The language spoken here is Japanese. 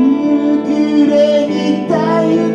夕暮れみたい